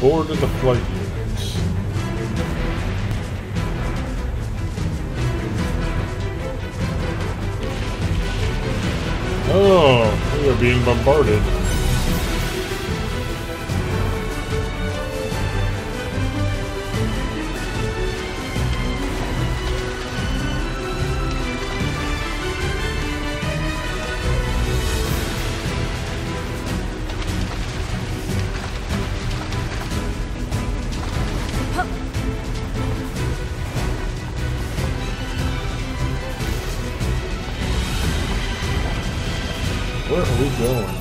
Board of the flight units. Oh, we are being bombarded. Going?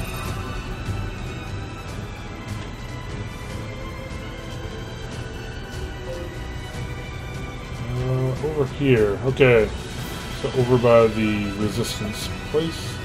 Uh, over here. Okay. So over by the resistance place.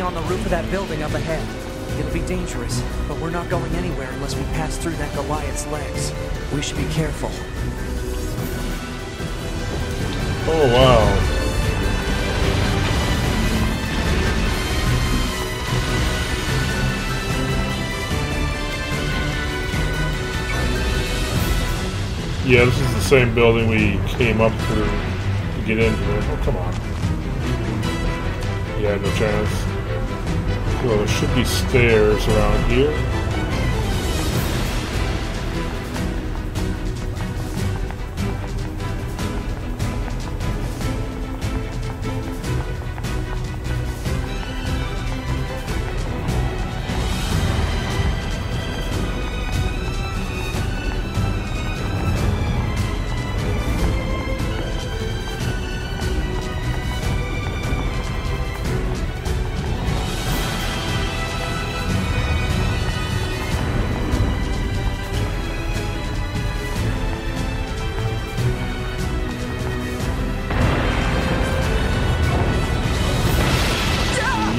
On the roof of that building up ahead. It'll be dangerous, but we're not going anywhere unless we pass through that Goliath's legs. We should be careful. Oh, wow. Yeah, this is the same building we came up through to get into it. Oh, come on. Yeah, no chance. Well, there should be stairs around here.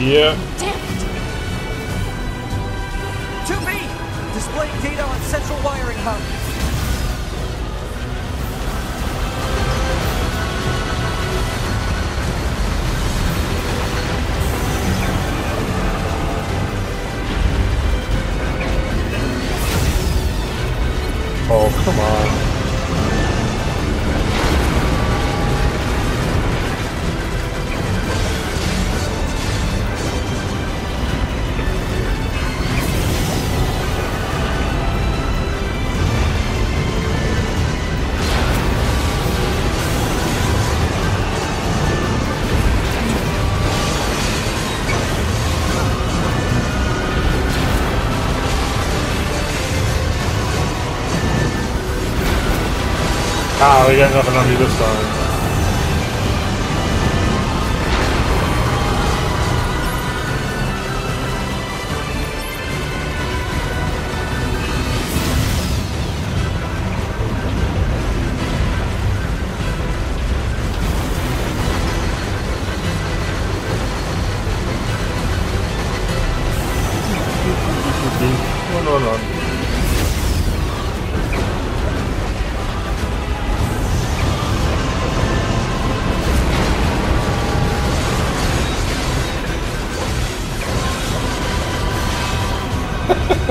Yeah. Damn it! 2B! Displaying data on central wiring hub. On me this time.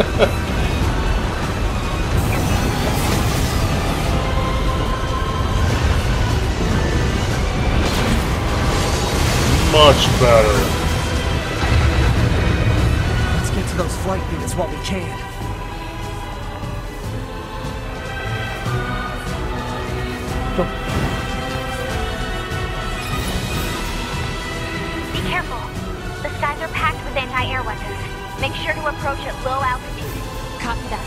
Much better. Let's get to those flight units while we can. Be careful. The skies are packed with anti-air weapons. Make sure to approach at low altitude. Copy that.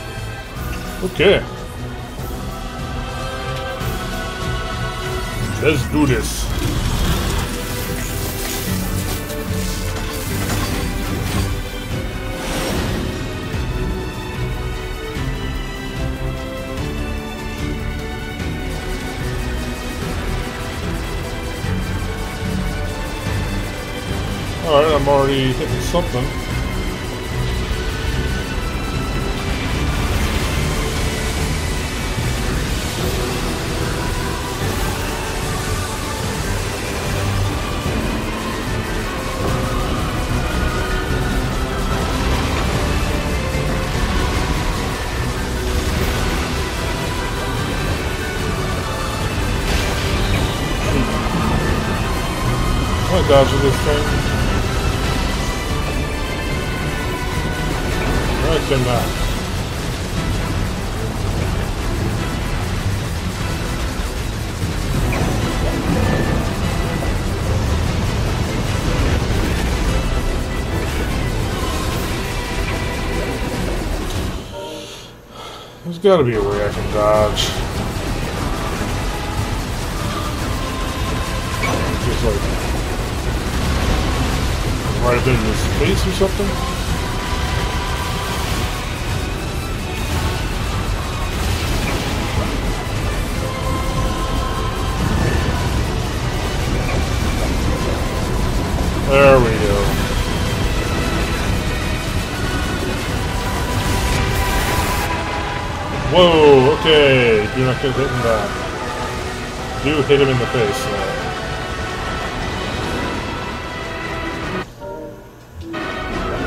Okay. Let's do this. Alright, I'm already hitting something. Gonna dodge this thing. Right then that. There's gotta be a way I can dodge. Just like right up in his face or something. There we go. Whoa, okay. You're not gonna hit him that. Do hit him in the face.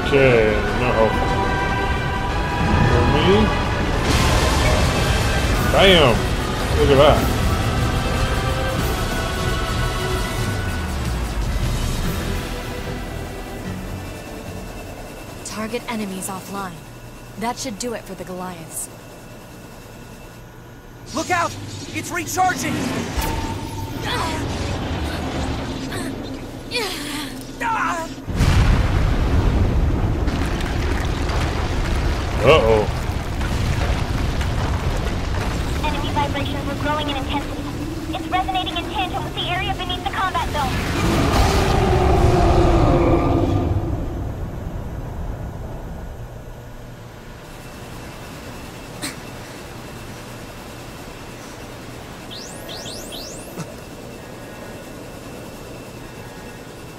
Okay, no hope. For me? Bam! Look at that. Target enemies offline. That should do it for the Goliaths. Look out! It's recharging! Ah! Uh-oh. Enemy vibrations were growing in intensity. It's resonating in tandem with the area beneath the combat zone.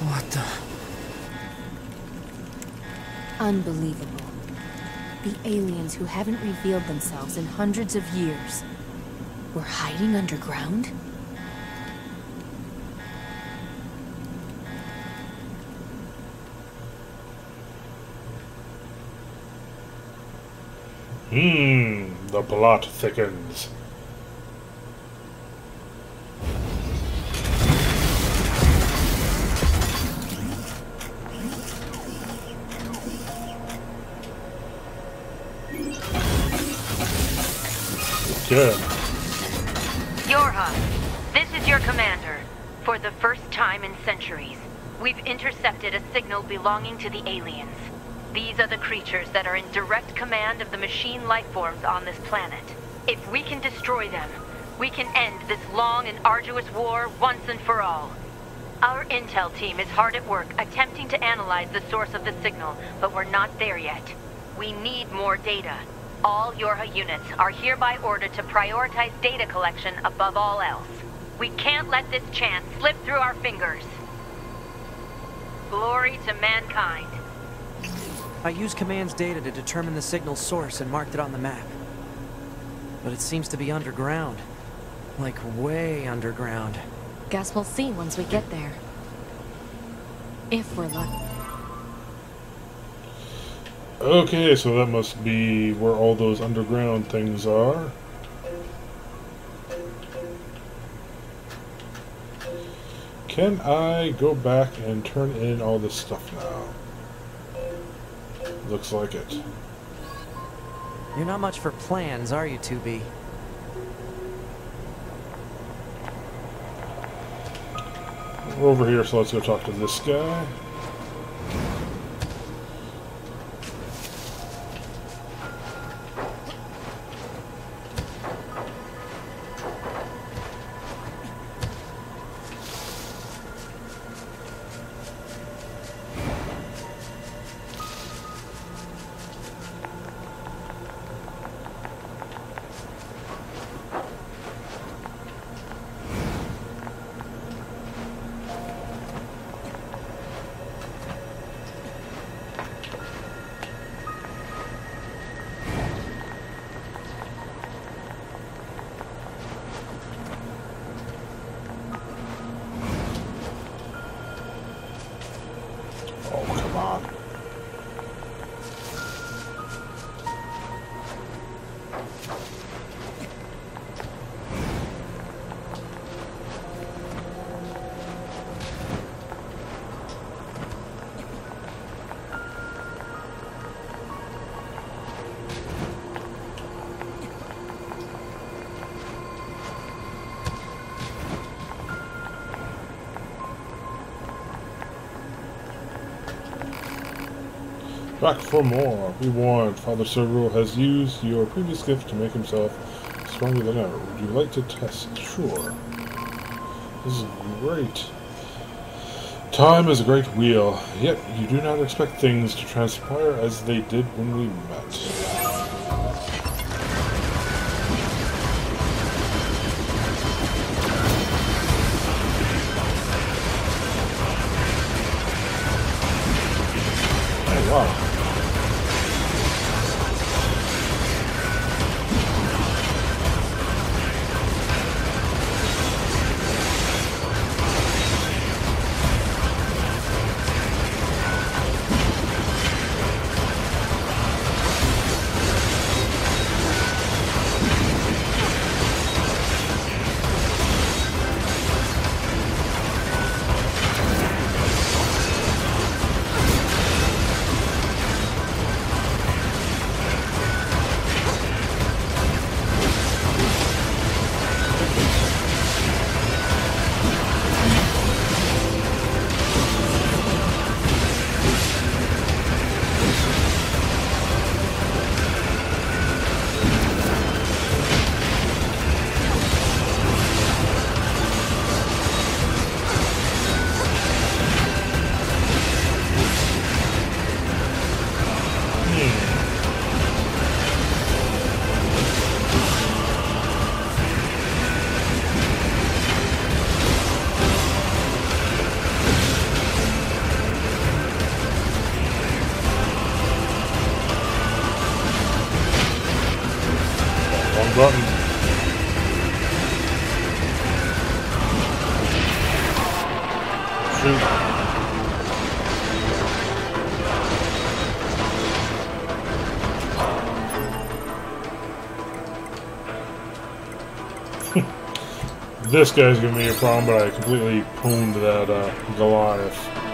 What the? Unbelievable. The aliens who haven't revealed themselves in hundreds of years were hiding underground? Hmm, the plot thickens. Yorha, this is your commander. For the first time in centuries, we've intercepted a signal belonging to the aliens. These are the creatures that are in direct command of the machine lifeforms on this planet. If we can destroy them, we can end this long and arduous war once and for all. Our intel team is hard at work attempting to analyze the source of the signal, but we're not there yet. We need more data. All Yorha units are hereby ordered to prioritize data collection above all else. We can't let this chance slip through our fingers. Glory to mankind. I used command's data to determine the signal's source and marked it on the map. But it seems to be underground. Like way underground. Guess we'll see once we get there. If we're lucky. Okay, so that must be where all those underground things are. Can I go back and turn in all this stuff now? Looks like it. You're not much for plans, are you, 2B? We're over here, so let's go talk to this guy. Back for more. Be warned, Father Servo has used your previous gift to make himself stronger than ever. Would you like to test? Sure. This is great. Time is a great wheel, yet you do not expect things to transpire as they did when we met. Wow. This guy's gonna be a problem, but I completely pwned that uh, Goliath.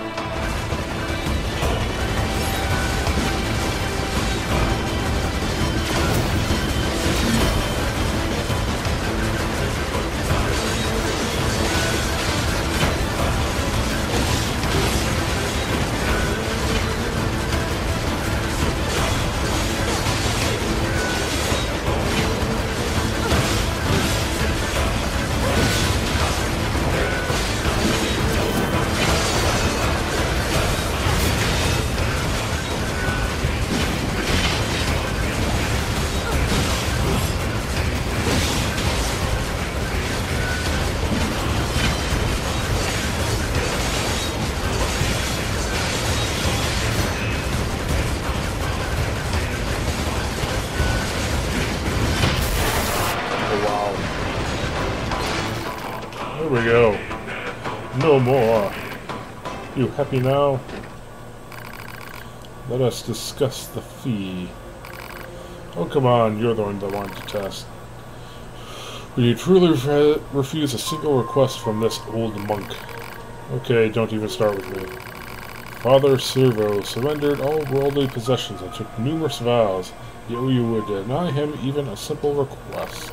More. You happy now? Let us discuss the fee. Oh, come on, you're the one that wanted to test. Will you truly re refuse a single request from this old monk? Okay, don't even start with me. Father Servo surrendered all worldly possessions and took numerous vows, yet you would deny him even a simple request.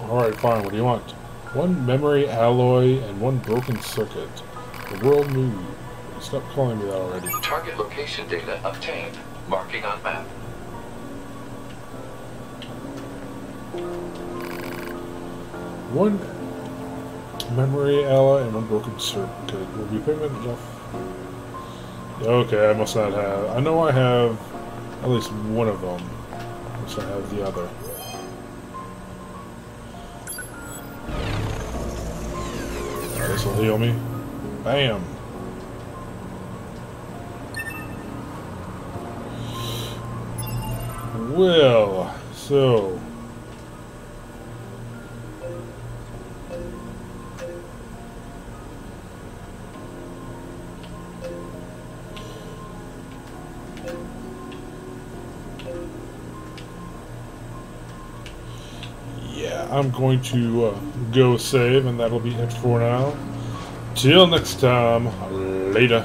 Alright, fine, what do you want? One memory alloy and one broken circuit. The world moved. Stop calling me that already. Target location data obtained. Marking on map. One memory alloy and one broken circuit. Will be payment enough? Okay, I must not have. I know I have at least one of them. I have the other. This will heal me. Bam. Well, so I'm going to uh, go save, and that'll be it for now. Till next time, later.